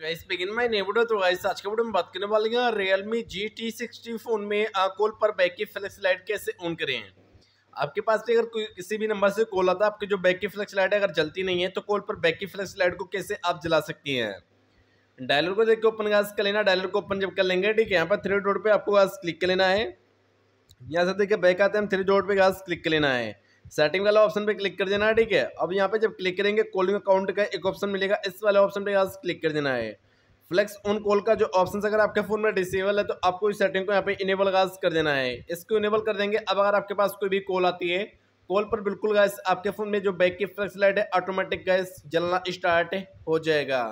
Guys begin my new तो guys आज के वीडियो में बात करने वाले हैं Realme GT60 फ़ोन में कॉल पर बैक की फ्लैश लाइट कैसे ऑन करें? आपके पास भी अगर कोई किसी भी नंबर से कॉल आता है, आपकी जो बैक की फ्लैश लाइट है, अगर जलती नहीं है तो कॉल पर बैक की फ्लैश लाइट को कैसे आप जला सकती हैं? डायलर को देखिए ओपन गास कर लेना डायलर को ओपन जब कर लेंगे, ठीक है, यहाँ पर थ्री डॉट पे आपको गास क्लिक कर लेना है। यहाँ से देखिए बैक आते हैं, हम थ्री डॉट पे गास क्लिक कर लेना है। सेटिंग वाला ऑप्शन पे क्लिक कर देना है, ठीक है? अब यहाँ पे जब क्लिक करेंगे, कॉलिंग अकाउंट का एक ऑप्शन मिलेगा, इस वाले ऑप्शन पे यहाँ क्लिक कर देना है। फ्लेक्स ऑन कॉल का जो ऑप्शन अगर आपके फ़ोन में डिसेबल है तो आपको इस सेटिंग को यहाँ पे इनेबल गाज कर देना है। इसको इनेबल कर देंगे, अब अगर आपके पास कोई भी कॉल आती है, कॉल पर बिल्कुल गैस आपके फ़ोन में जो बैक की फ्लैक्स लाइट है ऑटोमेटिक गैस जलना स्टार्ट हो जाएगा।